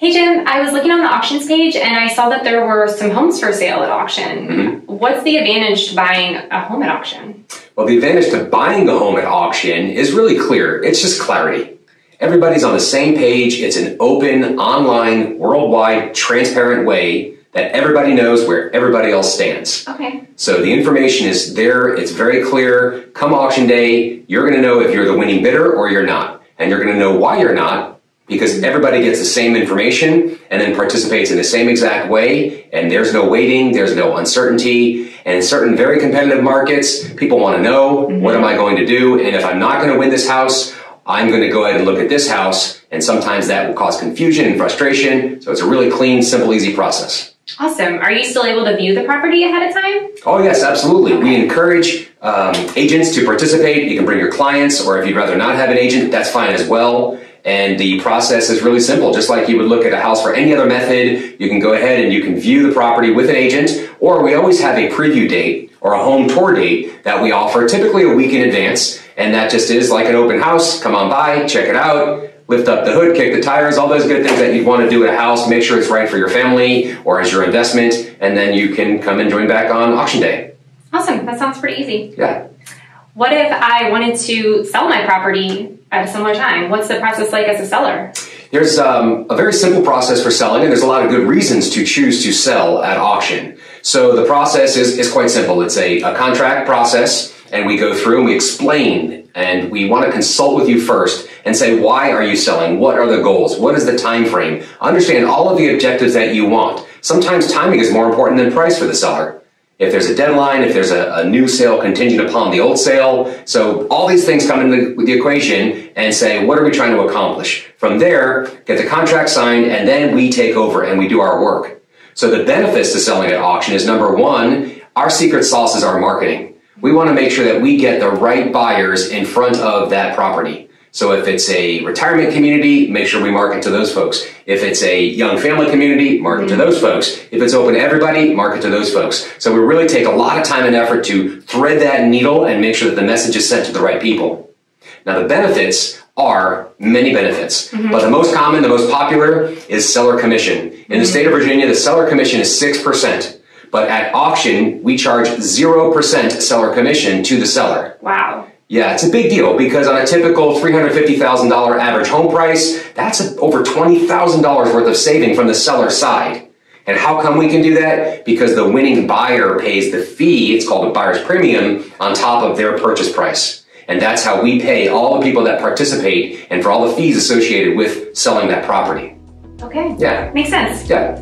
I was looking on the auctions page and I saw that there were some homes for sale at auction. Mm-hmm. What's the advantage to buying a home at auction? Well, the advantage to buying a home at auction is really clear. It's just clarity. Everybody's on the same page. It's an open, online, worldwide, transparent way that everybody knows where everybody else stands. Okay. So the information is there, it's very clear. Come auction day, you're going to know if you're the winning bidder or you're not. And you're going to know why you're not because everybody gets the same information and then participates in the same exact way. And there's no waiting, there's no uncertainty. And in certain very competitive markets, people want to know mm-hmm. what am I going to do? And if I'm not going to win this house, I'm going to go ahead and look at this house. And sometimes that will cause confusion and frustration. So it's a really clean, simple, easy process. Awesome. Are you still able to view the property ahead of time? Oh, yes, absolutely. Okay. We encourage um, agents to participate. You can bring your clients, or if you'd rather not have an agent, that's fine as well. And the process is really simple. Just like you would look at a house for any other method, you can go ahead and you can view the property with an agent, or we always have a preview date or a home tour date that we offer typically a week in advance. And that just is like an open house. Come on by, check it out lift up the hood, kick the tires, all those good things that you'd want to do at a house. Make sure it's right for your family or as your investment, and then you can come and join back on auction day. Awesome. That sounds pretty easy. Yeah. What if I wanted to sell my property at a similar time? What's the process like as a seller? There's um, a very simple process for selling, and there's a lot of good reasons to choose to sell at auction. So the process is, is quite simple. It's a, a contract process, and we go through and we explain, and we want to consult with you first and say, why are you selling? What are the goals? What is the time frame? Understand all of the objectives that you want. Sometimes timing is more important than price for the seller. If there's a deadline, if there's a, a new sale contingent upon the old sale. So all these things come into with the equation and say, what are we trying to accomplish? From there, get the contract signed, and then we take over and we do our work. So the benefits to selling at auction is number one, our secret sauce is our marketing. We want to make sure that we get the right buyers in front of that property. So if it's a retirement community, make sure we market to those folks. If it's a young family community, market to mm-hmm. those folks. If it's open to everybody, market to those folks. So we really take a lot of time and effort to thread that needle and make sure that the message is sent to the right people. Now the benefits are many benefits, mm-hmm. but the most common, the most popular is seller commission. In mm-hmm. the state of Virginia, the seller commission is 6%. But at auction, we charge 0% seller commission to the seller. Wow. Yeah, it's a big deal because on a typical $350,000 average home price, that's over $20,000 worth of saving from the seller side. And how come we can do that? Because the winning buyer pays the fee, it's called a buyer's premium, on top of their purchase price. And that's how we pay all the people that participate and for all the fees associated with selling that property. Okay. Yeah. Makes sense. Yeah.